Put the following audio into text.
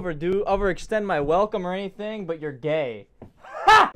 overdo overextend my welcome or anything, but you're gay. Ha!